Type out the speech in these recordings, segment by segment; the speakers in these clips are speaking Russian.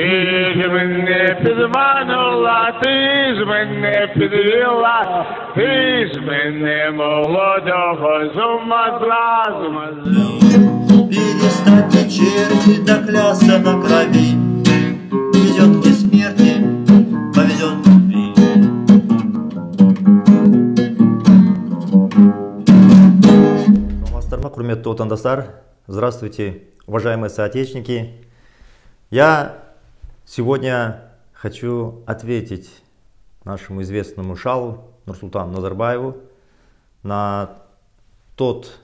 Ты же мне підманула, ти ж мене підвела, ти ж мене молодого з ума зла, з ума звела. Перестаньте черти да клясться на крови Везет к смерти, повезет к любви Мастерма, құрметті отандастар, здравствуйте, уважаемые соотечественники. Я сегодня хочу ответить нашему известному шалу Нурсултану Назарбаеву на тот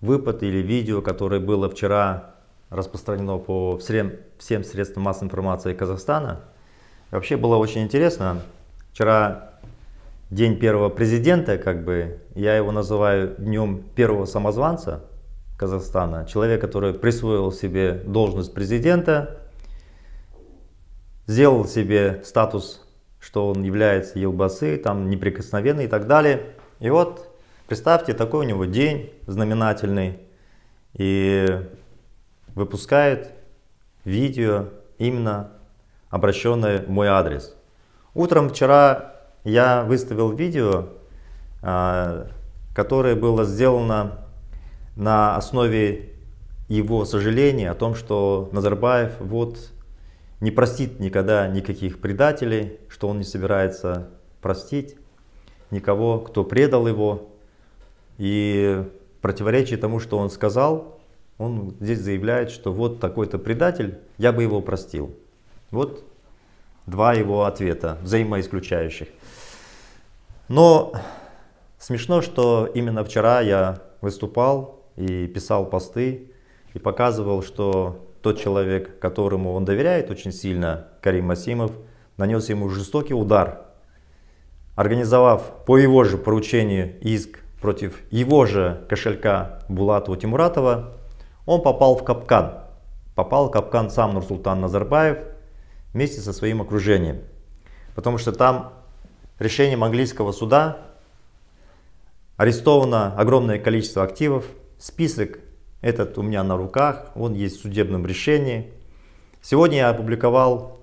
выпад или видео, которое было вчера распространено по всем, всем средствам массовой информации Казахстана. Вообще было очень интересно. Вчера день первого президента, как бы, я его называю днем первого самозванца Казахстана. Человек, который присвоил себе должность президента, сделал себе статус, что он является елбасы, там неприкосновенный и так далее. И вот представьте, такой у него день знаменательный, и выпускает видео именно обращенное в мой адрес. Утром вчера я выставил видео, а, которое было сделано на основе его сожаления о том, что Назарбаев вот не простит никогда никаких предателей, что он не собирается простить никого, кто предал его. И в противоречии тому, что он сказал, он здесь заявляет, что вот такой-то предатель, я бы его простил. Вот два его ответа, взаимоисключающих. Но смешно, что именно вчера я выступал и писал посты и показывал, что тот человек, которому он доверяет очень сильно, Карим Масимов, нанес ему жестокий удар, организовав по его же поручению иск против его же кошелька Булатова Тимуратова, он попал в капкан. Попал в капкан сам Нурсултан Назарбаев вместе со своим окружением. Потому что там решением английского суда арестовано огромное количество активов. Список этот у меня на руках, он есть в судебном решении. Сегодня я опубликовал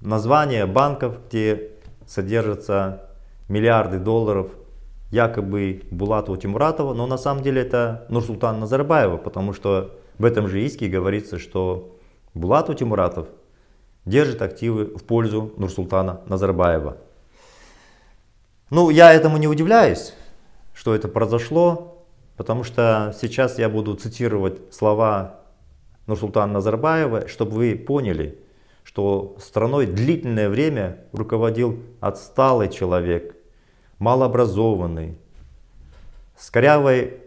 названия банков, где содержатся миллиарды долларов якобы Булатова Тимуратова, но на самом деле это Нурсултан Назарбаева, потому что в этом же иске говорится, что Булатов Тимуратов держит активы в пользу Нурсултана Назарбаева. Ну, я этому не удивляюсь, что это произошло, потому что сейчас я буду цитировать слова Нурсултана Назарбаева, чтобы вы поняли, что страной длительное время руководил отсталый человек, малообразованный, с корявой,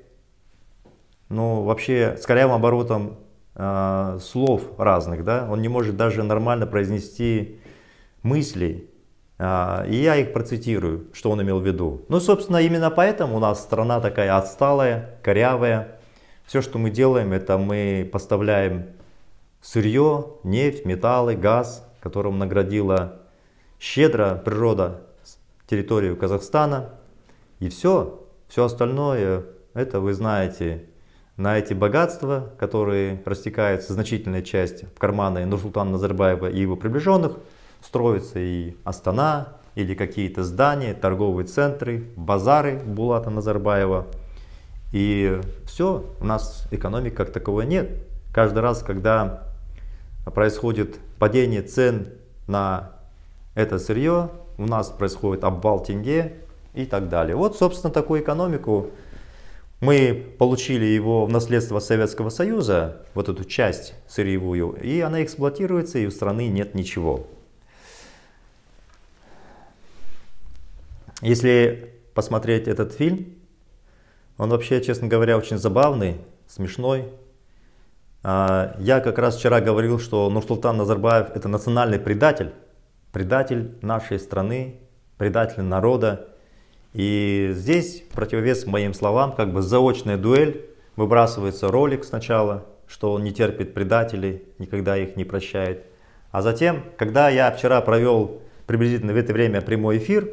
ну вообще с корявым оборотом э, слов разных, да, он не может даже нормально произнести мыслей, а, и я их процитирую, что он имел в виду. Ну, собственно, именно поэтому у нас страна такая отсталая, корявая. Все, что мы делаем, это мы поставляем сырье, нефть, металлы, газ, которым наградила щедро природа территорию Казахстана. И все, все остальное, это вы знаете, на эти богатства, которые растекаются значительная часть в карманы Нурсултана Назарбаева и его приближенных – строятся и Астана, или какие-то здания, торговые центры, базары Булата Назарбаева. И все, у нас экономики как таковой нет. Каждый раз, когда происходит падение цен на это сырье, у нас происходит обвал тенге и так далее. Вот, собственно, такую экономику мы получили его в наследство Советского Союза, вот эту часть сырьевую, и она эксплуатируется, и у страны нет ничего. Если посмотреть этот фильм, он вообще, честно говоря, очень забавный, смешной. А, я как раз вчера говорил, что Нурсултан Назарбаев это национальный предатель, предатель нашей страны, предатель народа. И здесь противовес моим словам, как бы заочная дуэль, выбрасывается ролик сначала, что он не терпит предателей, никогда их не прощает. А затем, когда я вчера провел приблизительно в это время прямой эфир,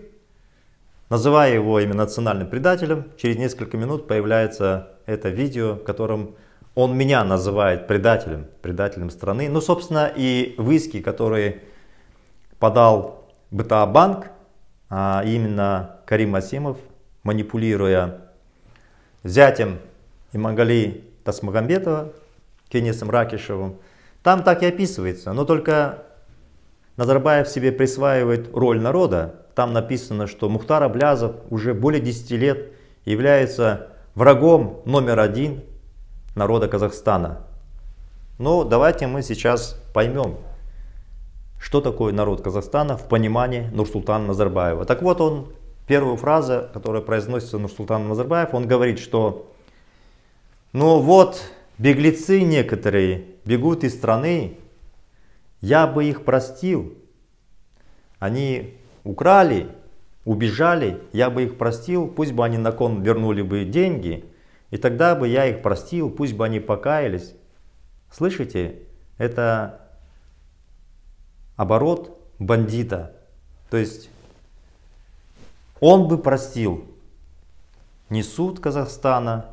Называя его именно национальным предателем, через несколько минут появляется это видео, в котором он меня называет предателем, предателем страны. Ну, собственно, и в иске, который подал БТА банк, а именно Карим Асимов, манипулируя зятем Имангали Тасмагамбетова, Кенисом Ракишевым, там так и описывается, но только Назарбаев себе присваивает роль народа. Там написано, что Мухтар Аблязов уже более 10 лет является врагом номер один народа Казахстана. Но давайте мы сейчас поймем, что такое народ Казахстана в понимании Нурсултана Назарбаева. Так вот он, первую фразу, которая произносится Нурсултаном Назарбаев, он говорит, что ну вот беглецы некоторые бегут из страны, я бы их простил. Они украли, убежали, я бы их простил, пусть бы они на кон вернули бы деньги, и тогда бы я их простил, пусть бы они покаялись. Слышите, это оборот бандита. То есть он бы простил не суд Казахстана,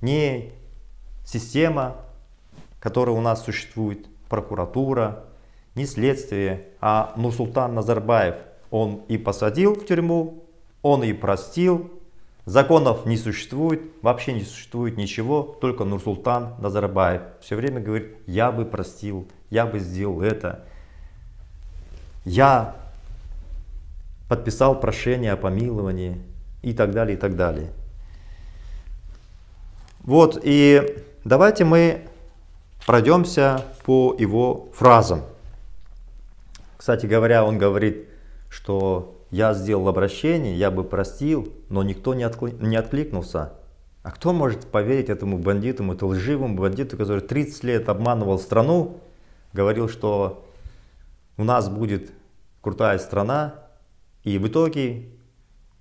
не система, которая у нас существует, прокуратура, не следствие, а Нурсултан Назарбаев. Он и посадил в тюрьму, он и простил, законов не существует, вообще не существует ничего, только Нурсултан Назарбаев все время говорит, я бы простил, я бы сделал это, я подписал прошение о помиловании и так далее, и так далее. Вот, и давайте мы пройдемся по его фразам. Кстати говоря, он говорит, что я сделал обращение, я бы простил, но никто не, откли... не откликнулся. А кто может поверить этому бандиту, этому лживому бандиту, который 30 лет обманывал страну, говорил, что у нас будет крутая страна, и в итоге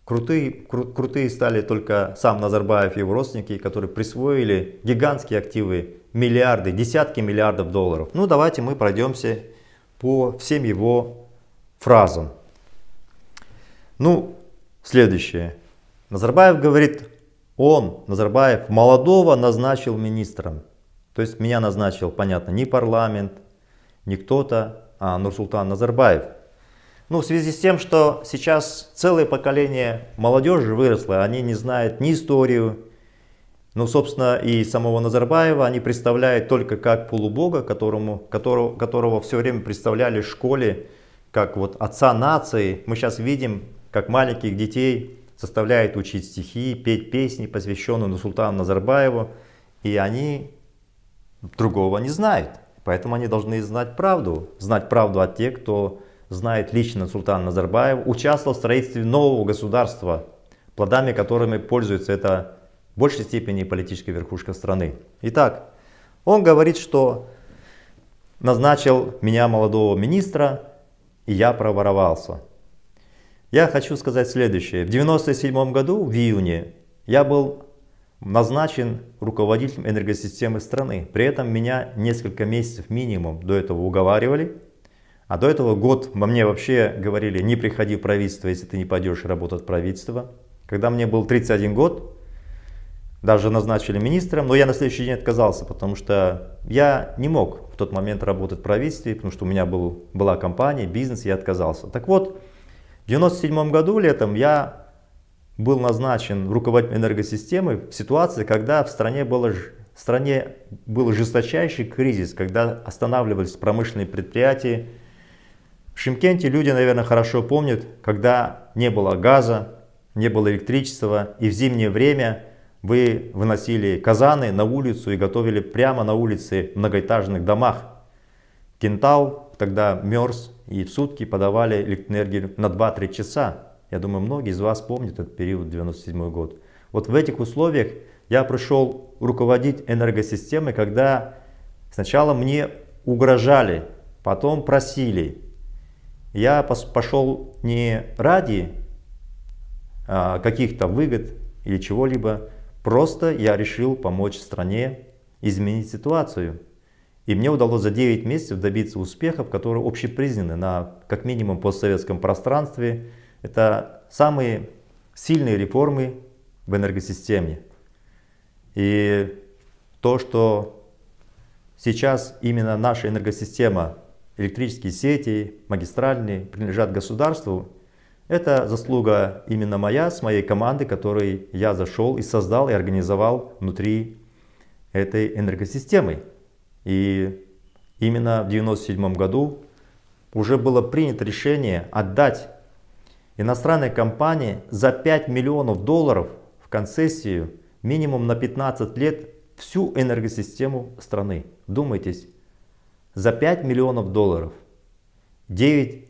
крутые, кру, крутые стали только сам Назарбаев и его родственники, которые присвоили гигантские активы, миллиарды, десятки миллиардов долларов. Ну давайте мы пройдемся по всем его фразам. Ну, следующее. Назарбаев говорит, он, Назарбаев, молодого назначил министром. То есть меня назначил, понятно, не парламент, не кто-то, а Нурсултан Назарбаев. Ну, в связи с тем, что сейчас целое поколение молодежи выросло, они не знают ни историю, ну, собственно, и самого Назарбаева они представляют только как полубога, которому, которого, которого все время представляли в школе, как вот отца нации. Мы сейчас видим, как маленьких детей заставляют учить стихи, петь песни, посвященные Султану Назарбаеву, и они другого не знают. Поэтому они должны знать правду, знать правду от тех, кто знает лично Султан Назарбаев, участвовал в строительстве нового государства, плодами которыми пользуется это в большей степени политическая верхушка страны. Итак, он говорит, что назначил меня молодого министра, и я проворовался. Я хочу сказать следующее. В 1997 году, в июне, я был назначен руководителем энергосистемы страны. При этом меня несколько месяцев минимум до этого уговаривали, а до этого год мне вообще говорили, не приходи в правительство, если ты не пойдешь работать в правительство. Когда мне был 31 год, даже назначили министром, но я на следующий день отказался, потому что я не мог в тот момент работать в правительстве, потому что у меня был, была компания, бизнес, я отказался. Так вот, в 97 году летом я был назначен руководителем энергосистемы в ситуации, когда в стране, было, в стране был жесточайший кризис, когда останавливались промышленные предприятия, в Шимкенте люди, наверное, хорошо помнят, когда не было газа, не было электричества, и в зимнее время вы выносили казаны на улицу и готовили прямо на улице в многоэтажных домах. Кентау тогда мерз, и в сутки подавали электроэнергию на 2-3 часа. Я думаю, многие из вас помнят этот период, 97 год. Вот в этих условиях я пришел руководить энергосистемой, когда сначала мне угрожали, потом просили, я пошел не ради а, каких-то выгод или чего-либо, просто я решил помочь стране изменить ситуацию. И мне удалось за 9 месяцев добиться успехов, которые общепризнаны на как минимум постсоветском пространстве. Это самые сильные реформы в энергосистеме. И то, что сейчас именно наша энергосистема, электрические сети, магистральные принадлежат государству, это заслуга именно моя, с моей команды, которой я зашел и создал и организовал внутри этой энергосистемы. И именно в 1997 году уже было принято решение отдать иностранной компании за 5 миллионов долларов в концессию минимум на 15 лет всю энергосистему страны. Думайтесь, за 5 миллионов долларов 9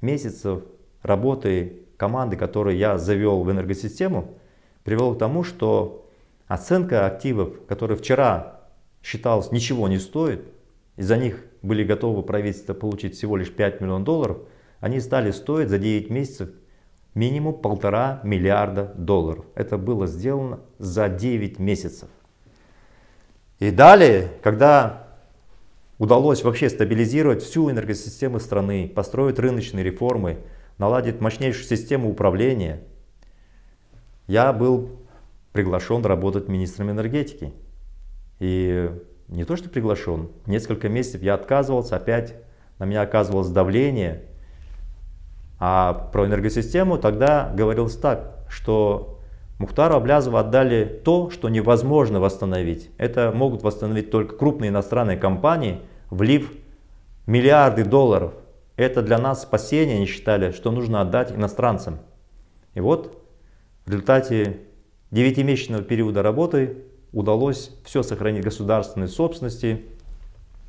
месяцев работы команды, которую я завел в энергосистему, привел к тому, что оценка активов, которые вчера считалось ничего не стоит, и за них были готовы правительство получить всего лишь 5 миллионов долларов, они стали стоить за 9 месяцев минимум полтора миллиарда долларов. Это было сделано за 9 месяцев. И далее, когда удалось вообще стабилизировать всю энергосистему страны, построить рыночные реформы, наладить мощнейшую систему управления, я был приглашен работать министром энергетики. И не то, что приглашен, несколько месяцев я отказывался, опять на меня оказывалось давление. А про энергосистему тогда говорилось так, что Мухтару Аблязову отдали то, что невозможно восстановить. Это могут восстановить только крупные иностранные компании, влив миллиарды долларов. Это для нас спасение, они считали, что нужно отдать иностранцам. И вот в результате 9-месячного периода работы удалось все сохранить государственной собственности.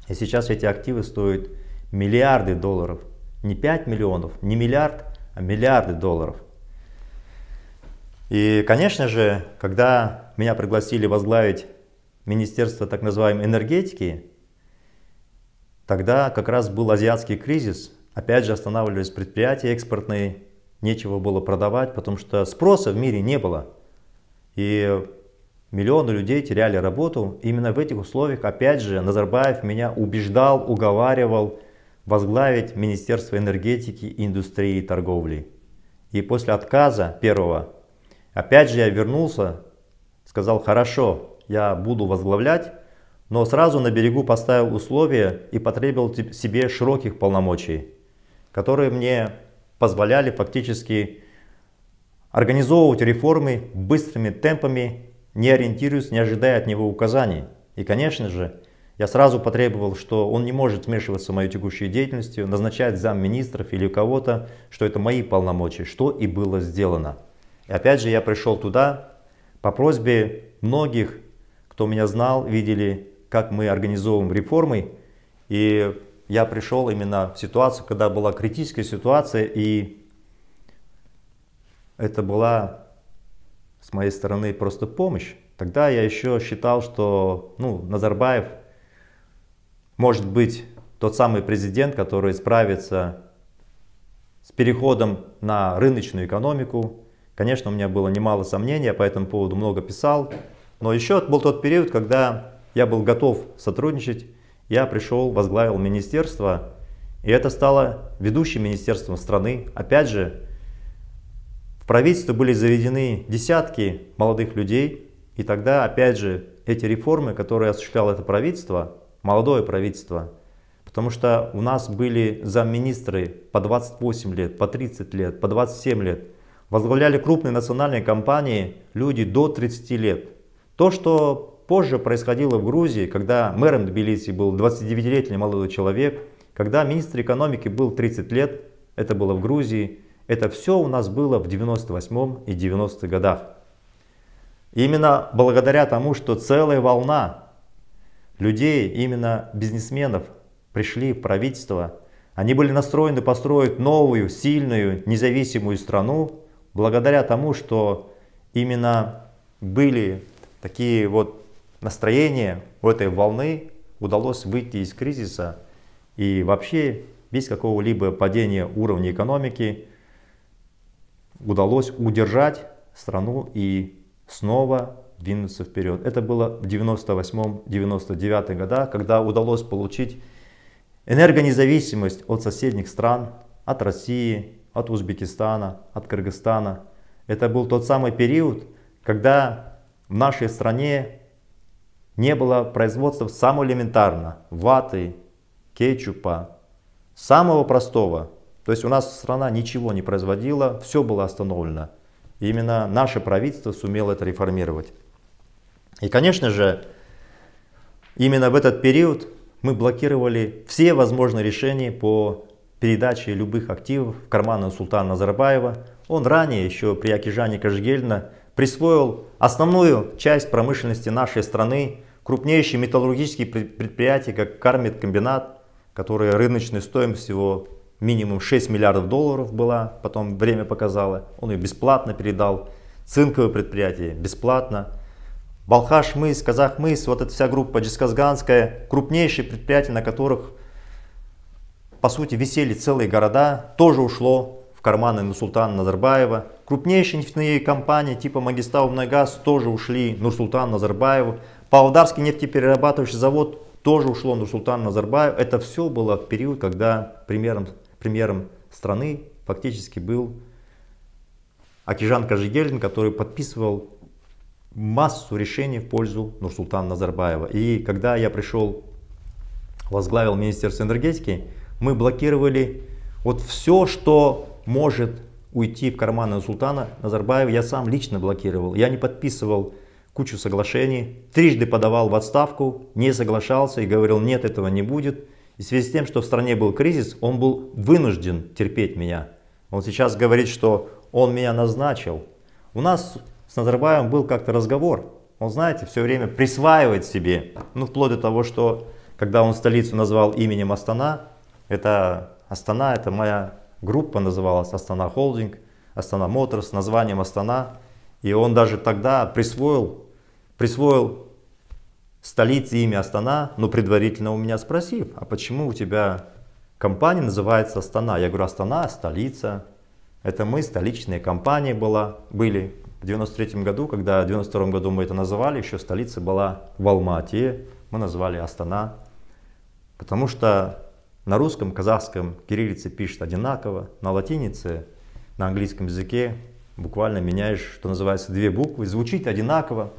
И сейчас эти активы стоят миллиарды долларов. Не 5 миллионов, не миллиард, а миллиарды долларов. И, конечно же, когда меня пригласили возглавить Министерство так называемой энергетики, тогда как раз был азиатский кризис, опять же останавливались предприятия экспортные, нечего было продавать, потому что спроса в мире не было. И Миллионы людей теряли работу. Именно в этих условиях, опять же, Назарбаев меня убеждал, уговаривал возглавить Министерство энергетики, индустрии и торговли. И после отказа первого, опять же я вернулся, сказал, хорошо, я буду возглавлять, но сразу на берегу поставил условия и потребовал себе широких полномочий, которые мне позволяли фактически организовывать реформы быстрыми темпами не ориентируясь, не ожидая от него указаний. И, конечно же, я сразу потребовал, что он не может вмешиваться в мою текущую деятельность, назначать замминистров или кого-то, что это мои полномочия, что и было сделано. И опять же я пришел туда по просьбе многих, кто меня знал, видели, как мы организовываем реформы. И я пришел именно в ситуацию, когда была критическая ситуация, и это была с моей стороны просто помощь. Тогда я еще считал, что ну, Назарбаев может быть тот самый президент, который справится с переходом на рыночную экономику. Конечно, у меня было немало сомнений, я по этому поводу много писал. Но еще был тот период, когда я был готов сотрудничать. Я пришел, возглавил министерство, и это стало ведущим министерством страны. Опять же, в правительство были заведены десятки молодых людей, и тогда, опять же, эти реформы, которые осуществляло это правительство, молодое правительство, потому что у нас были замминистры по 28 лет, по 30 лет, по 27 лет, возглавляли крупные национальные компании люди до 30 лет. То, что позже происходило в Грузии, когда мэром Тбилиси был 29-летний молодой человек, когда министр экономики был 30 лет, это было в Грузии, это все у нас было в 98 и 90-х годах. именно благодаря тому, что целая волна людей, именно бизнесменов, пришли в правительство, они были настроены построить новую, сильную, независимую страну, благодаря тому, что именно были такие вот настроения у этой волны, удалось выйти из кризиса и вообще без какого-либо падения уровня экономики удалось удержать страну и снова двинуться вперед. Это было в 98-99 годах, когда удалось получить энергонезависимость от соседних стран, от России, от Узбекистана, от Кыргызстана. Это был тот самый период, когда в нашей стране Не было производства самого элементарно, ваты, кетчупа, самого простого. То есть у нас страна ничего не производила, все было остановлено. И именно наше правительство сумело это реформировать. И, конечно же, именно в этот период мы блокировали все возможные решения по передаче любых активов в карманы султана Назарбаева. Он ранее, еще при Акижане Кашгельна, присвоил основную часть промышленности нашей страны, крупнейшие металлургические предприятия, как Кармет-комбинат, который рыночной стоимость всего минимум 6 миллиардов долларов была, потом время показало, он ее бесплатно передал. Цинковые предприятия бесплатно. Балхаш мыс, Казах мыс, вот эта вся группа Джисказганская, крупнейшие предприятия, на которых по сути висели целые города, тоже ушло в карманы Нурсултана Назарбаева. Крупнейшие нефтяные компании типа Магистау Нагаз тоже ушли Нурсултану Назарбаеву. Павлодарский нефтеперерабатывающий завод тоже ушло Нурсултан Назарбаев. Это все было в период, когда премьером, премьером страны фактически был Акижан Кажигельдин, который подписывал массу решений в пользу Нурсултана Назарбаева. И когда я пришел, возглавил Министерство энергетики, мы блокировали вот все, что может уйти в карманы Нурсултана Назарбаева, я сам лично блокировал. Я не подписывал кучу соглашений, трижды подавал в отставку, не соглашался и говорил, нет, этого не будет. И в связи с тем, что в стране был кризис, он был вынужден терпеть меня. Он сейчас говорит, что он меня назначил. У нас с Назарбаевым был как-то разговор. Он, знаете, все время присваивает себе, ну, вплоть до того, что когда он столицу назвал именем Астана, это Астана, это моя группа называлась Астана Холдинг, Астана Моторс, названием Астана. И он даже тогда присвоил, присвоил столице имя Астана, но предварительно у меня спросив, а почему у тебя компания называется Астана? Я говорю, Астана столица. Это мы, столичная компания была, были. В 93 году, когда в 92 году мы это называли, еще столица была в Алмате, мы назвали Астана. Потому что на русском, казахском кириллице пишет одинаково, на латинице, на английском языке буквально меняешь, что называется, две буквы, звучит одинаково.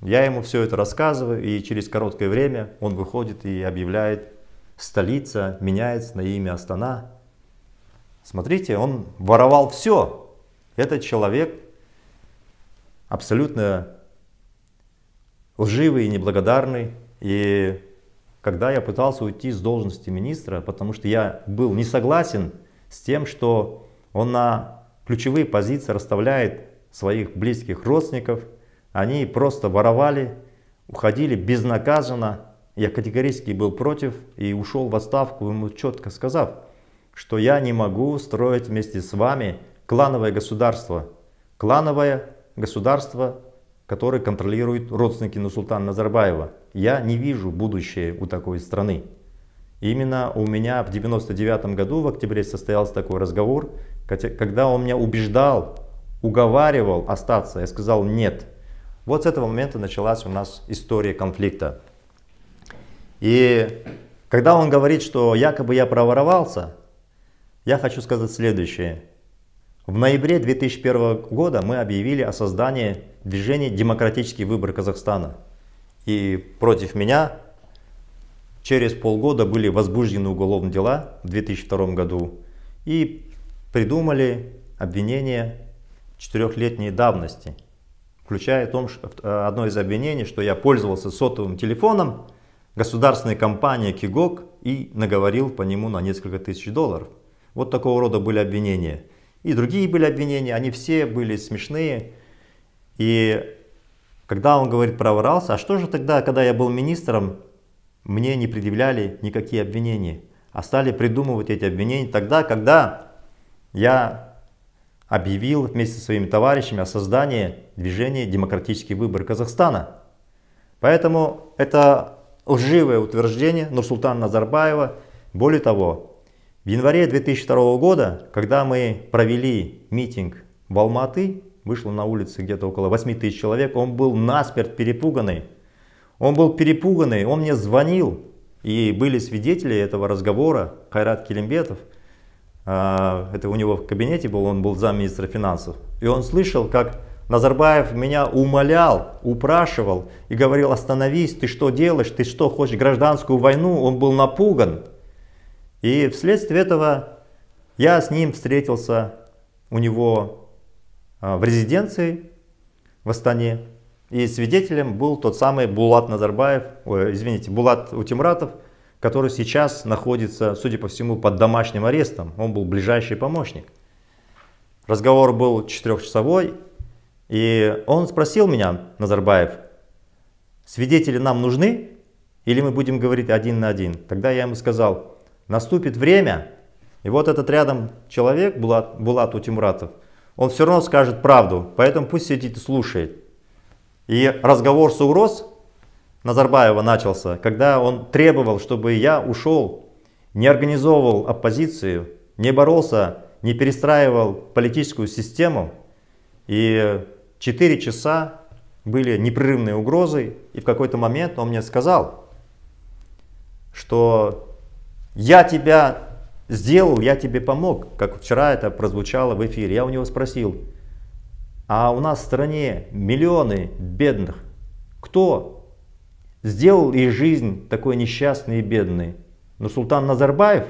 Я ему все это рассказываю, и через короткое время он выходит и объявляет, столица меняется на имя Астана. Смотрите, он воровал все. Этот человек абсолютно лживый и неблагодарный. И когда я пытался уйти с должности министра, потому что я был не согласен с тем, что он на ключевые позиции расставляет своих близких родственников. Они просто воровали, уходили безнаказанно. Я категорически был против и ушел в отставку, ему четко сказав, что я не могу строить вместе с вами клановое государство. Клановое государство, которое контролирует родственники Нусултана Назарбаева. Я не вижу будущее у такой страны. Именно у меня в 99 году, в октябре, состоялся такой разговор, когда он меня убеждал, уговаривал остаться, я сказал нет. Вот с этого момента началась у нас история конфликта. И когда он говорит, что якобы я проворовался, я хочу сказать следующее. В ноябре 2001 года мы объявили о создании движения «Демократический выбор Казахстана». И против меня через полгода были возбуждены уголовные дела в 2002 году. И придумали обвинение четырехлетней давности, включая том, что, э, одно из обвинений, что я пользовался сотовым телефоном государственной компании Кигок и наговорил по нему на несколько тысяч долларов. Вот такого рода были обвинения. И другие были обвинения, они все были смешные. И когда он говорит проворался, а что же тогда, когда я был министром, мне не предъявляли никакие обвинения, а стали придумывать эти обвинения тогда, когда я объявил вместе со своими товарищами о создании движения «Демократический выбор Казахстана». Поэтому это лживое утверждение Нурсултана Назарбаева. Более того, в январе 2002 года, когда мы провели митинг в Алматы, вышло на улице где-то около 8 тысяч человек, он был насмерть перепуганный. Он был перепуганный, он мне звонил, и были свидетели этого разговора, Хайрат Келимбетов – а, это у него в кабинете был, он был замминистра финансов. И он слышал, как Назарбаев меня умолял, упрашивал и говорил, остановись, ты что делаешь, ты что, хочешь гражданскую войну? Он был напуган. И вследствие этого я с ним встретился у него а, в резиденции в Астане. И свидетелем был тот самый Булат Назарбаев, извините, Булат Утимратов, который сейчас находится, судя по всему, под домашним арестом. Он был ближайший помощник. Разговор был четырехчасовой, и он спросил меня, Назарбаев, свидетели нам нужны или мы будем говорить один на один? Тогда я ему сказал, наступит время, и вот этот рядом человек, Булат, Булат Утимратов, он все равно скажет правду, поэтому пусть сидит и слушает. И разговор с угроз Назарбаева начался, когда он требовал, чтобы я ушел, не организовывал оппозицию, не боролся, не перестраивал политическую систему. И 4 часа были непрерывные угрозы. И в какой-то момент он мне сказал, что я тебя сделал, я тебе помог, как вчера это прозвучало в эфире. Я у него спросил, а у нас в стране миллионы бедных. Кто сделал их жизнь такой несчастной и бедной? Ну, Султан Назарбаев,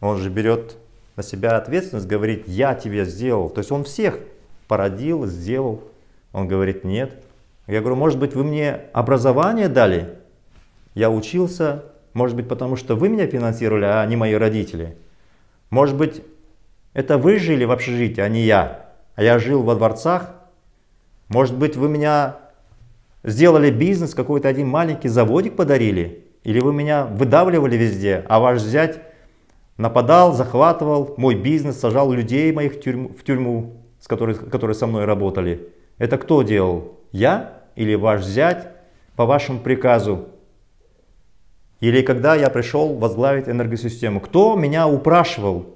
он же берет на себя ответственность, говорит, я тебе сделал. То есть он всех породил, сделал. Он говорит, нет. Я говорю, может быть, вы мне образование дали? Я учился, может быть, потому что вы меня финансировали, а не мои родители. Может быть, это вы жили в общежитии, а не я а я жил во дворцах. Может быть, вы меня сделали бизнес, какой-то один маленький заводик подарили? Или вы меня выдавливали везде, а ваш зять нападал, захватывал мой бизнес, сажал людей моих в тюрьму, в тюрьму с которой, которые со мной работали? Это кто делал? Я или ваш зять по вашему приказу? Или когда я пришел возглавить энергосистему, кто меня упрашивал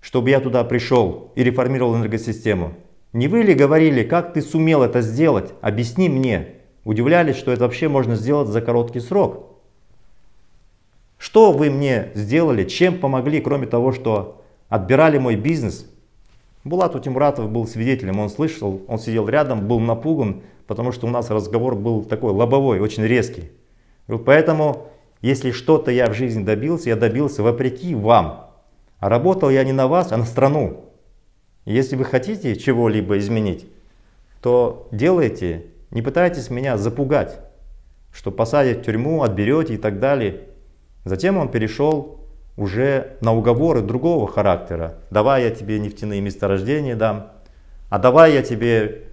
чтобы я туда пришел и реформировал энергосистему? Не вы ли говорили, как ты сумел это сделать? Объясни мне. Удивлялись, что это вообще можно сделать за короткий срок. Что вы мне сделали, чем помогли, кроме того, что отбирали мой бизнес? Булат Утимуратов был свидетелем, он слышал, он сидел рядом, был напуган, потому что у нас разговор был такой лобовой, очень резкий. Поэтому, если что-то я в жизни добился, я добился вопреки вам. А работал я не на вас, а на страну. Если вы хотите чего-либо изменить, то делайте, не пытайтесь меня запугать, что посадят в тюрьму, отберете и так далее. Затем он перешел уже на уговоры другого характера. Давай я тебе нефтяные месторождения дам, а давай я тебе,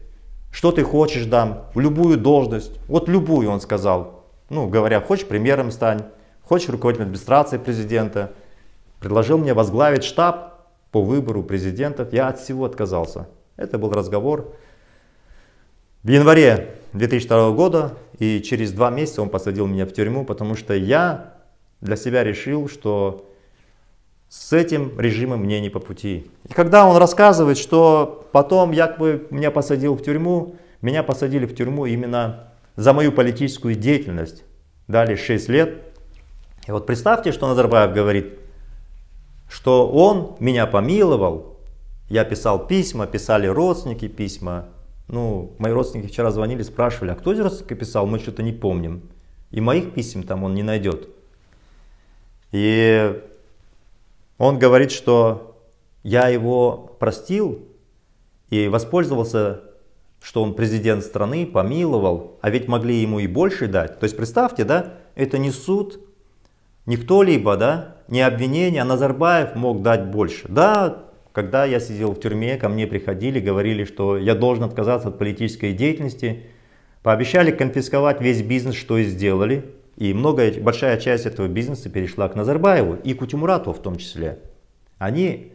что ты хочешь дам, любую должность. Вот любую, он сказал. Ну, говоря, хочешь премьером стань, хочешь руководителем администрации президента, предложил мне возглавить штаб по выбору президентов. Я от всего отказался. Это был разговор в январе 2002 года. И через два месяца он посадил меня в тюрьму, потому что я для себя решил, что с этим режимом мне не по пути. И когда он рассказывает, что потом якобы меня посадил в тюрьму, меня посадили в тюрьму именно за мою политическую деятельность. Дали 6 лет. И вот представьте, что Назарбаев говорит, что он меня помиловал. Я писал письма, писали родственники письма. Ну, мои родственники вчера звонили, спрашивали, а кто из родственников писал, мы что-то не помним. И моих писем там он не найдет. И он говорит, что я его простил и воспользовался, что он президент страны, помиловал, а ведь могли ему и больше дать. То есть представьте, да, это не суд, не кто-либо, да, не обвинение, а Назарбаев мог дать больше. Да, когда я сидел в тюрьме, ко мне приходили, говорили, что я должен отказаться от политической деятельности, пообещали конфисковать весь бизнес, что и сделали. И многое, большая часть этого бизнеса перешла к Назарбаеву и к Утимуратову в том числе. Они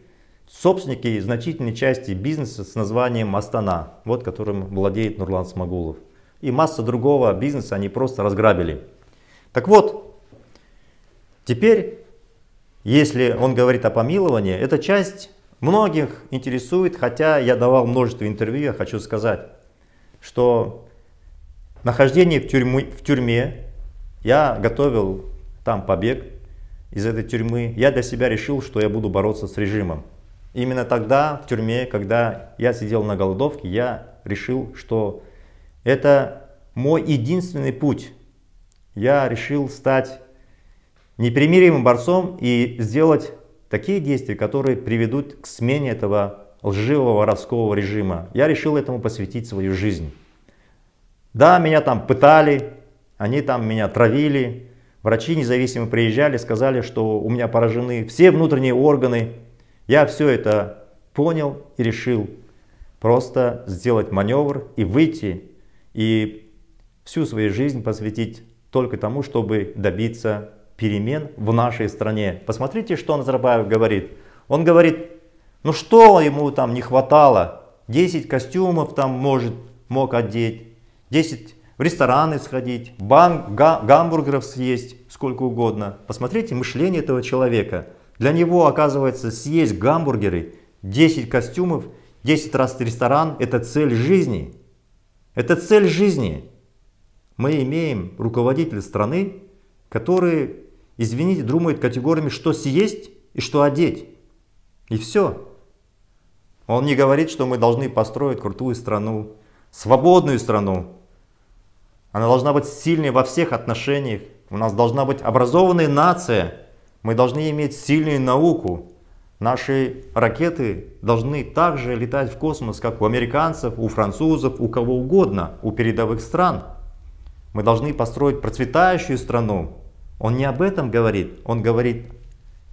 собственники значительной части бизнеса с названием Астана, вот которым владеет Нурлан Смогулов. И масса другого бизнеса они просто разграбили. Так вот, Теперь, если он говорит о помиловании, эта часть многих интересует, хотя я давал множество интервью, я хочу сказать, что нахождение в, тюрьму, в тюрьме, я готовил там побег из этой тюрьмы, я для себя решил, что я буду бороться с режимом. Именно тогда, в тюрьме, когда я сидел на голодовке, я решил, что это мой единственный путь. Я решил стать непримиримым борцом и сделать такие действия, которые приведут к смене этого лживого воровского режима. Я решил этому посвятить свою жизнь. Да, меня там пытали, они там меня травили, врачи независимо приезжали, сказали, что у меня поражены все внутренние органы. Я все это понял и решил просто сделать маневр и выйти, и всю свою жизнь посвятить только тому, чтобы добиться перемен в нашей стране. Посмотрите, что Назарбаев говорит. Он говорит, ну что ему там не хватало? 10 костюмов там может, мог одеть, 10 в рестораны сходить, бан, га, гамбургеров съесть, сколько угодно. Посмотрите мышление этого человека. Для него, оказывается, съесть гамбургеры, 10 костюмов, 10 раз ресторан – это цель жизни. Это цель жизни. Мы имеем руководителя страны, который извините, думает категориями, что съесть и что одеть. И все. Он не говорит, что мы должны построить крутую страну, свободную страну. Она должна быть сильной во всех отношениях. У нас должна быть образованная нация. Мы должны иметь сильную науку. Наши ракеты должны также летать в космос, как у американцев, у французов, у кого угодно, у передовых стран. Мы должны построить процветающую страну, он не об этом говорит, он говорит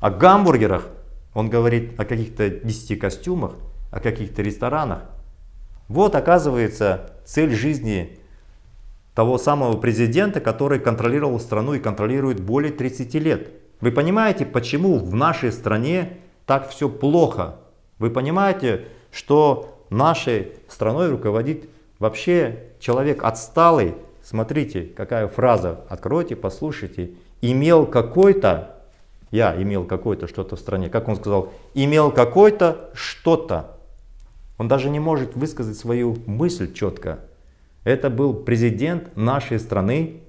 о гамбургерах, он говорит о каких-то 10 костюмах, о каких-то ресторанах. Вот оказывается цель жизни того самого президента, который контролировал страну и контролирует более 30 лет. Вы понимаете, почему в нашей стране так все плохо? Вы понимаете, что нашей страной руководит вообще человек отсталый? Смотрите, какая фраза. Откройте, послушайте имел какой-то, я имел какой-то что-то в стране, как он сказал, имел какой-то что-то. Он даже не может высказать свою мысль четко. Это был президент нашей страны.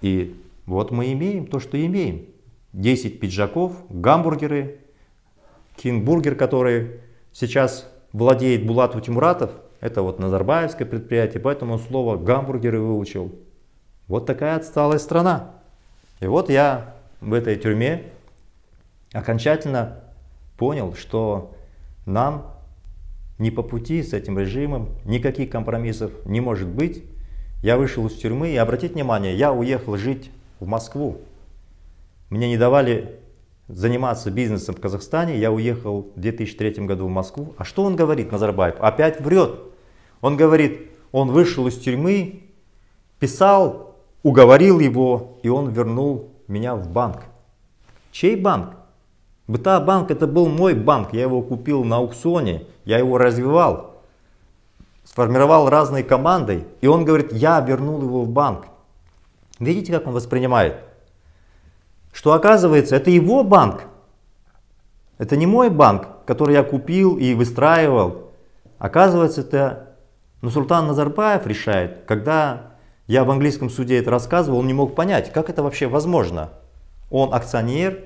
И вот мы имеем то, что имеем. 10 пиджаков, гамбургеры, кингбургер, который сейчас владеет Булат Тимуратов, это вот Назарбаевское предприятие, поэтому слово гамбургеры выучил. Вот такая отсталая страна. И вот я в этой тюрьме окончательно понял, что нам не по пути с этим режимом, никаких компромиссов не может быть. Я вышел из тюрьмы и обратите внимание, я уехал жить в Москву. Мне не давали заниматься бизнесом в Казахстане, я уехал в 2003 году в Москву. А что он говорит, Назарбаев? Опять врет. Он говорит, он вышел из тюрьмы, писал уговорил его, и он вернул меня в банк. Чей банк? БТА банк это был мой банк, я его купил на аукционе, я его развивал, сформировал разные команды, и он говорит, я вернул его в банк. Видите, как он воспринимает? Что оказывается, это его банк, это не мой банк, который я купил и выстраивал. Оказывается, это Нусултан Назарбаев решает, когда я в английском суде это рассказывал, он не мог понять, как это вообще возможно. Он акционер,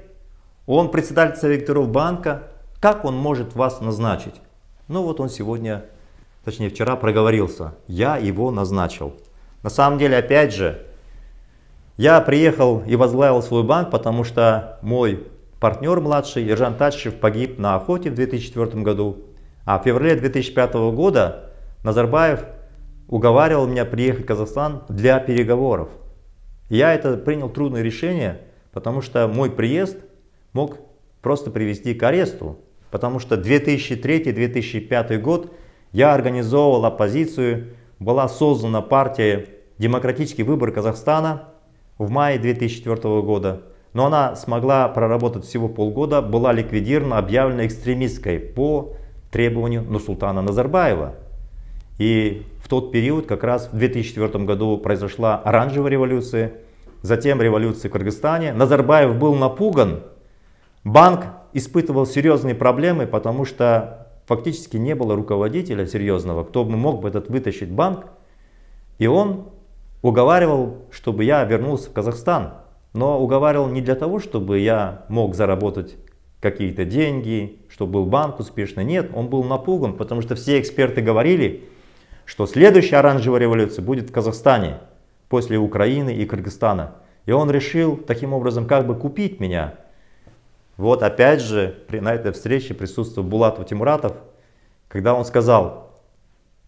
он председатель директоров банка, как он может вас назначить? Ну вот он сегодня, точнее вчера проговорился, я его назначил. На самом деле, опять же, я приехал и возглавил свой банк, потому что мой партнер младший, Ержан Тачев, погиб на охоте в 2004 году. А в феврале 2005 года Назарбаев уговаривал меня приехать в Казахстан для переговоров. Я это принял трудное решение, потому что мой приезд мог просто привести к аресту. Потому что 2003-2005 год я организовывал оппозицию, была создана партия «Демократический выбор Казахстана» в мае 2004 года. Но она смогла проработать всего полгода, была ликвидирована, объявлена экстремистской по требованию Нурсултана Назарбаева. И в тот период, как раз в 2004 году, произошла оранжевая революция, затем революция в Кыргызстане. Назарбаев был напуган, банк испытывал серьезные проблемы, потому что фактически не было руководителя серьезного, кто бы мог бы этот вытащить банк. И он уговаривал, чтобы я вернулся в Казахстан. Но уговаривал не для того, чтобы я мог заработать какие-то деньги, что был банк успешный. Нет, он был напуган, потому что все эксперты говорили, что следующая оранжевая революция будет в Казахстане после Украины и Кыргызстана. И он решил таким образом как бы купить меня. Вот опять же на этой встрече присутствовал Булатов Тимуратов, когда он сказал,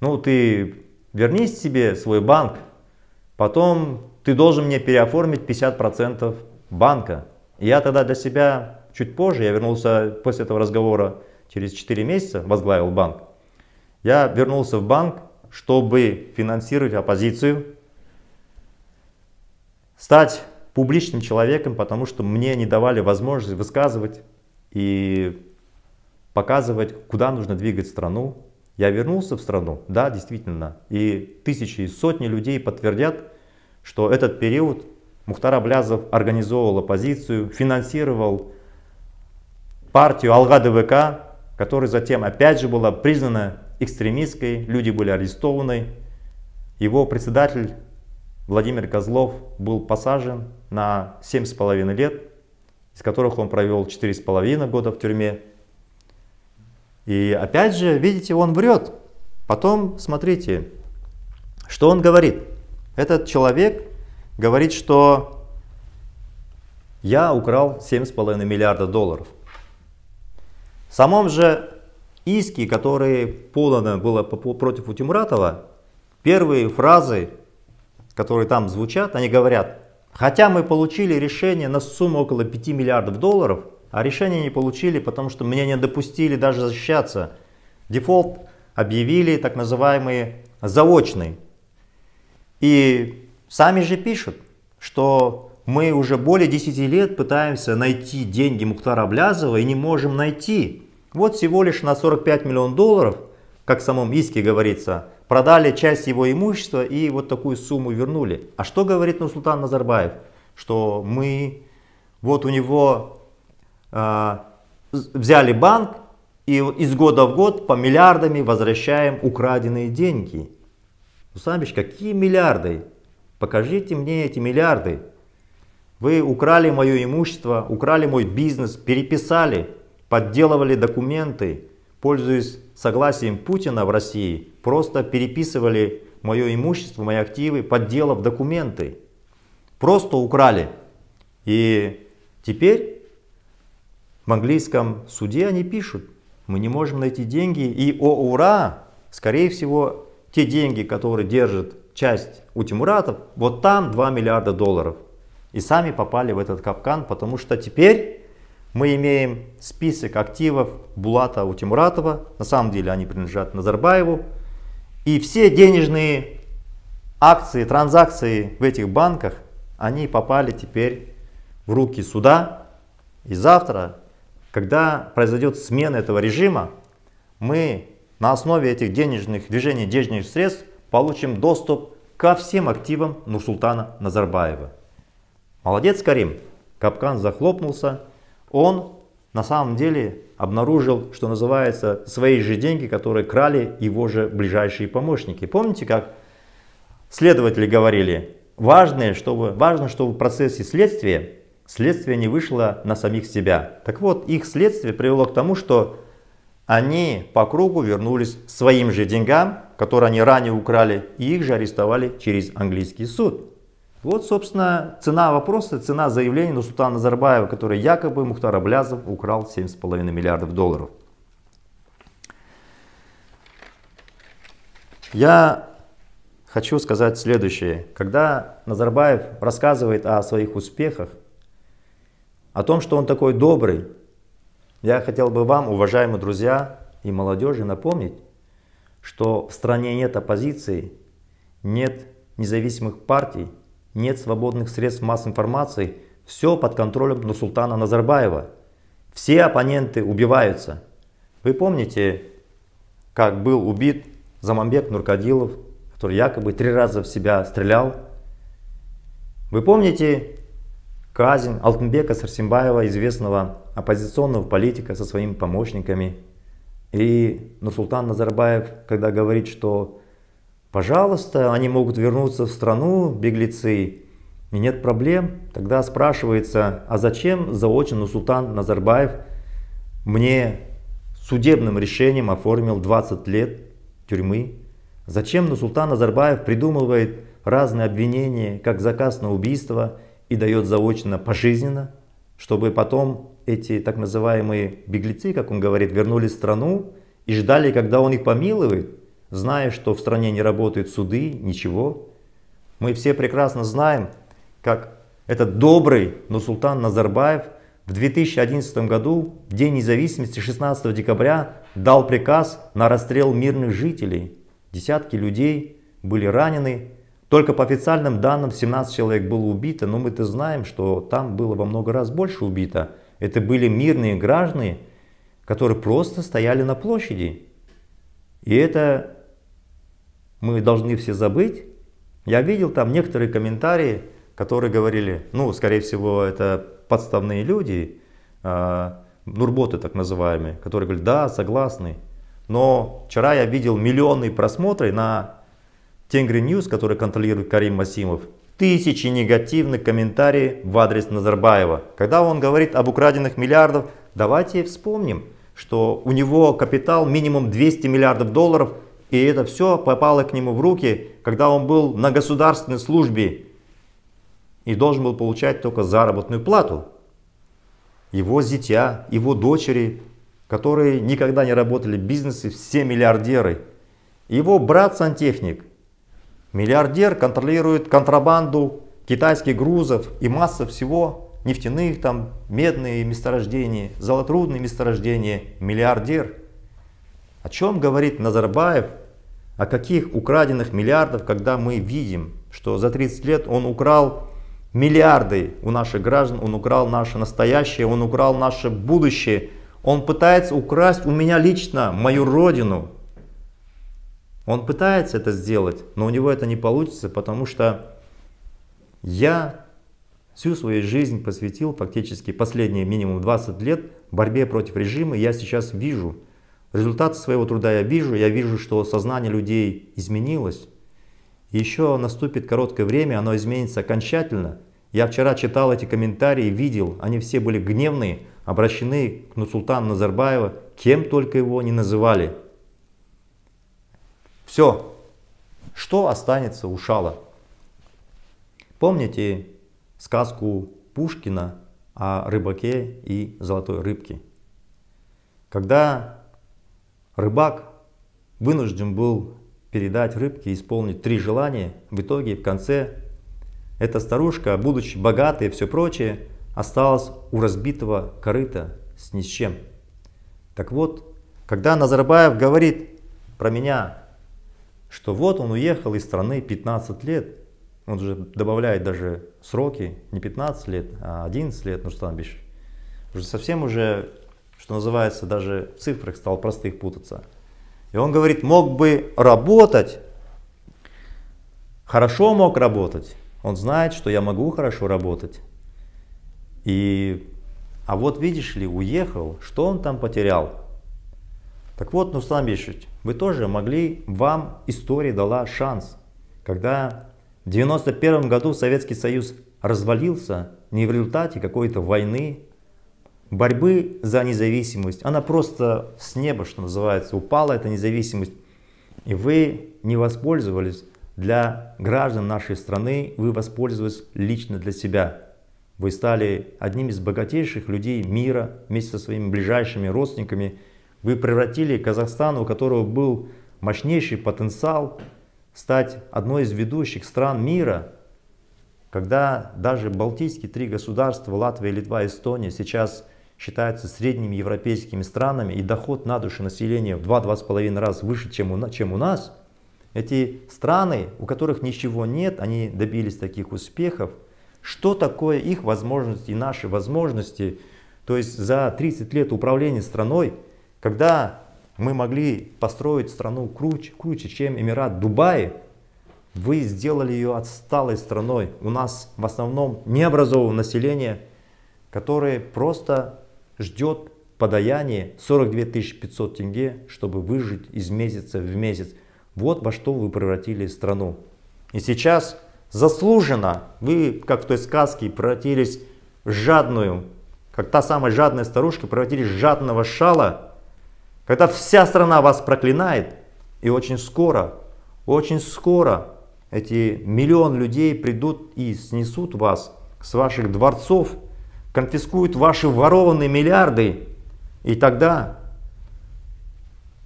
ну ты вернись себе свой банк, потом ты должен мне переоформить 50% банка. Я тогда для себя чуть позже, я вернулся после этого разговора через 4 месяца, возглавил банк. Я вернулся в банк, чтобы финансировать оппозицию, стать публичным человеком, потому что мне не давали возможность высказывать и показывать, куда нужно двигать страну. Я вернулся в страну, да, действительно, и тысячи и сотни людей подтвердят, что этот период Мухтар Аблязов организовывал оппозицию, финансировал партию Алга ДВК, которая затем опять же была признана экстремистской, люди были арестованы. Его председатель Владимир Козлов был посажен на 7,5 лет, из которых он провел 4,5 года в тюрьме. И опять же, видите, он врет. Потом смотрите, что он говорит. Этот человек говорит, что я украл 7,5 миллиарда долларов. В самом же иске, который подано было против Утимуратова, первые фразы, которые там звучат, они говорят, хотя мы получили решение на сумму около 5 миллиардов долларов, а решение не получили, потому что мне не допустили даже защищаться. Дефолт объявили так называемый заочный. И сами же пишут, что мы уже более 10 лет пытаемся найти деньги Мухтара Аблязова и не можем найти. Вот всего лишь на 45 миллионов долларов, как в самом иске говорится, продали часть его имущества и вот такую сумму вернули. А что говорит Нурсултан Назарбаев? Что мы, вот у него взяли банк и из года в год по миллиардами возвращаем украденные деньги. Усамбич, какие миллиарды? Покажите мне эти миллиарды. Вы украли мое имущество, украли мой бизнес, переписали, подделывали документы, пользуясь согласием Путина в России, просто переписывали мое имущество, мои активы, подделав документы. Просто украли. И теперь в английском суде они пишут, мы не можем найти деньги, и о ура, скорее всего, те деньги, которые держит часть у Тимуратов, вот там 2 миллиарда долларов. И сами попали в этот капкан, потому что теперь мы имеем список активов Булата у Тимуратова, на самом деле они принадлежат Назарбаеву, и все денежные акции, транзакции в этих банках, они попали теперь в руки суда. И завтра, когда произойдет смена этого режима, мы на основе этих денежных движений, денежных средств получим доступ ко всем активам Нурсултана Назарбаева. Молодец, Карим. Капкан захлопнулся он на самом деле обнаружил, что называется, свои же деньги, которые крали его же ближайшие помощники. Помните, как следователи говорили, важно, чтобы, важно, чтобы в процессе следствия следствие не вышло на самих себя. Так вот, их следствие привело к тому, что они по кругу вернулись своим же деньгам, которые они ранее украли, и их же арестовали через английский суд. Вот, собственно, цена вопроса, цена заявления Нурсултана Назарбаева, который якобы Мухтар Аблязов украл 7,5 миллиардов долларов. Я хочу сказать следующее. Когда Назарбаев рассказывает о своих успехах, о том, что он такой добрый, я хотел бы вам, уважаемые друзья и молодежи, напомнить, что в стране нет оппозиции, нет независимых партий, нет свободных средств массовой информации, все под контролем Нурсултана Назарбаева. Все оппоненты убиваются. Вы помните, как был убит Замамбек Нуркадилов, который якобы три раза в себя стрелял? Вы помните казнь Алтынбека Сарсимбаева, известного оппозиционного политика со своими помощниками? И Нурсултан Назарбаев, когда говорит, что Пожалуйста, они могут вернуться в страну, беглецы, и нет проблем. Тогда спрашивается, а зачем заочно Султан Назарбаев мне судебным решением оформил 20 лет тюрьмы. Зачем Нусултан Назарбаев придумывает разные обвинения, как заказ на убийство и дает заочно пожизненно, чтобы потом эти так называемые беглецы, как он говорит, вернулись в страну и ждали, когда он их помилует, зная, что в стране не работают суды, ничего. Мы все прекрасно знаем, как этот добрый Нусултан Назарбаев в 2011 году, в День независимости 16 декабря, дал приказ на расстрел мирных жителей. Десятки людей были ранены. Только по официальным данным 17 человек было убито, но мы-то знаем, что там было во много раз больше убито. Это были мирные граждане, которые просто стояли на площади. И это мы должны все забыть. Я видел там некоторые комментарии, которые говорили, ну, скорее всего, это подставные люди, э, нурботы так называемые, которые говорят, да, согласны. Но вчера я видел миллионные просмотры на Tengri News, который контролирует Карим Масимов. Тысячи негативных комментариев в адрес Назарбаева. Когда он говорит об украденных миллиардов, давайте вспомним, что у него капитал минимум 200 миллиардов долларов, и это все попало к нему в руки, когда он был на государственной службе и должен был получать только заработную плату. Его зятя, его дочери, которые никогда не работали в бизнесе, все миллиардеры. Его брат-сантехник, миллиардер, контролирует контрабанду китайских грузов и масса всего, нефтяных, там, медные месторождения, золотрудные месторождения, миллиардер. О чем говорит Назарбаев, о каких украденных миллиардов, когда мы видим, что за 30 лет он украл миллиарды у наших граждан, он украл наше настоящее, он украл наше будущее. Он пытается украсть у меня лично мою родину. Он пытается это сделать, но у него это не получится, потому что я всю свою жизнь посвятил, фактически последние минимум 20 лет, борьбе против режима. Я сейчас вижу, результаты своего труда я вижу, я вижу, что сознание людей изменилось. Еще наступит короткое время, оно изменится окончательно. Я вчера читал эти комментарии, видел, они все были гневные, обращены к Нусултану Назарбаева, кем только его не называли. Все, что останется у Шала? Помните сказку Пушкина о рыбаке и золотой рыбке? Когда рыбак вынужден был передать рыбке исполнить три желания, в итоге в конце эта старушка, будучи богатой и все прочее, осталась у разбитого корыта с ни с чем. Так вот, когда Назарбаев говорит про меня, что вот он уехал из страны 15 лет, он же добавляет даже сроки, не 15 лет, а 11 лет, ну что там бишь, уже совсем уже, что называется, даже в цифрах стал простых путаться. И он говорит, мог бы работать, хорошо мог работать, он знает, что я могу хорошо работать. И, а вот видишь ли, уехал, что он там потерял? Так вот, Нуслан Бешевич, вы тоже могли, вам история дала шанс. Когда в 91 году Советский Союз развалился не в результате какой-то войны, борьбы за независимость, она просто с неба, что называется, упала эта независимость, и вы не воспользовались для граждан нашей страны вы воспользовались лично для себя. Вы стали одним из богатейших людей мира вместе со своими ближайшими родственниками. Вы превратили Казахстан, у которого был мощнейший потенциал, стать одной из ведущих стран мира, когда даже Балтийские три государства, Латвия, Литва, Эстония, сейчас считаются средними европейскими странами, и доход на душу населения в 2-2,5 раз выше, чем у, чем у нас – эти страны, у которых ничего нет, они добились таких успехов. Что такое их возможности и наши возможности? То есть за 30 лет управления страной, когда мы могли построить страну круче, круче чем Эмират Дубай, вы сделали ее отсталой страной. У нас в основном необразованное население, которое просто ждет подаяние 42 500 тенге, чтобы выжить из месяца в месяц. Вот во что вы превратили страну. И сейчас заслуженно вы, как в той сказке, превратились в жадную, как та самая жадная старушка, превратились в жадного шала, когда вся страна вас проклинает, и очень скоро, очень скоро эти миллион людей придут и снесут вас с ваших дворцов, конфискуют ваши ворованные миллиарды, и тогда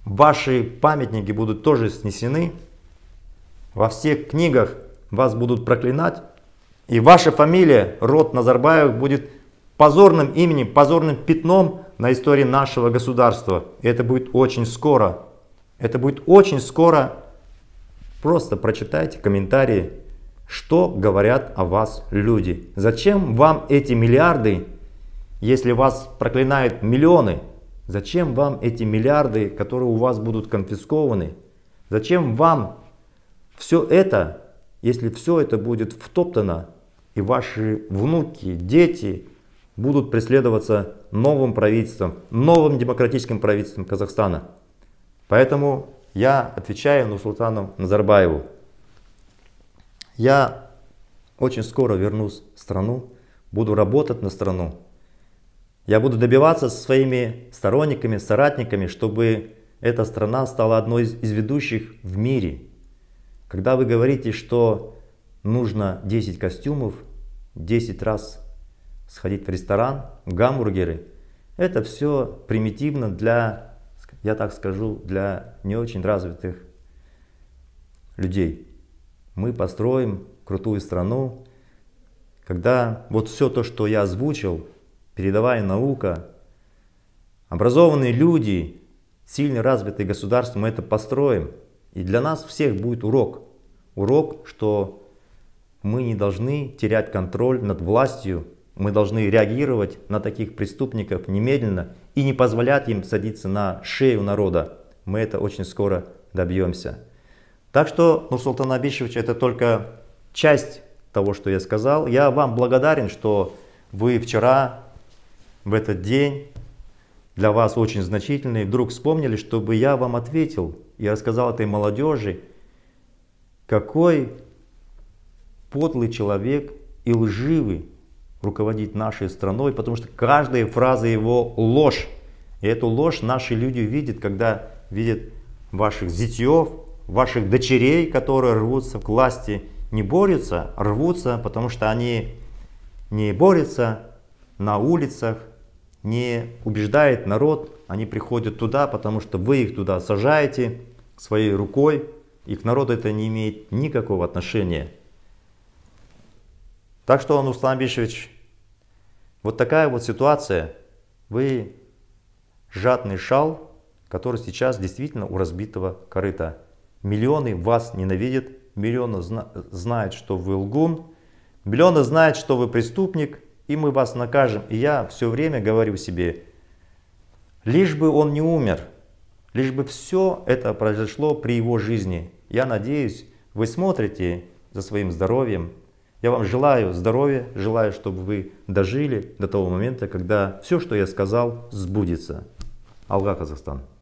ваши памятники будут тоже снесены, во всех книгах вас будут проклинать, и ваша фамилия, род Назарбаев, будет позорным именем, позорным пятном на истории нашего государства. И это будет очень скоро. Это будет очень скоро. Просто прочитайте комментарии, что говорят о вас люди. Зачем вам эти миллиарды, если вас проклинают миллионы? Зачем вам эти миллиарды, которые у вас будут конфискованы? Зачем вам все это, если все это будет втоптано, и ваши внуки, дети будут преследоваться новым правительством, новым демократическим правительством Казахстана. Поэтому я отвечаю Нурсултану Назарбаеву. Я очень скоро вернусь в страну, буду работать на страну. Я буду добиваться со своими сторонниками, соратниками, чтобы эта страна стала одной из, из ведущих в мире. Когда вы говорите, что нужно 10 костюмов, 10 раз сходить в ресторан, гамбургеры, это все примитивно для, я так скажу, для не очень развитых людей. Мы построим крутую страну, когда вот все то, что я озвучил, передовая наука, образованные люди, сильно развитые государства, мы это построим. И для нас всех будет урок. Урок, что мы не должны терять контроль над властью, мы должны реагировать на таких преступников немедленно и не позволять им садиться на шею народа. Мы это очень скоро добьемся. Так что, Нурсултан Абишевич, это только часть того, что я сказал. Я вам благодарен, что вы вчера, в этот день, для вас очень значительный, вдруг вспомнили, чтобы я вам ответил и рассказал этой молодежи, какой подлый человек и лживый руководит нашей страной, потому что каждая фраза его ложь. И эту ложь наши люди видят, когда видят ваших зятьев, ваших дочерей, которые рвутся к власти, не борются, а рвутся, потому что они не борются на улицах, не убеждает народ, они приходят туда, потому что вы их туда сажаете своей рукой, и к народу это не имеет никакого отношения. Так что, Нуслан Бишевич, вот такая вот ситуация. Вы жадный шал, который сейчас действительно у разбитого корыта. Миллионы вас ненавидят, миллионы зна знают, что вы лгун, миллионы знают, что вы преступник, и мы вас накажем. И я все время говорю себе, лишь бы он не умер, лишь бы все это произошло при его жизни. Я надеюсь, вы смотрите за своим здоровьем. Я вам желаю здоровья, желаю, чтобы вы дожили до того момента, когда все, что я сказал, сбудется. Алга, Казахстан.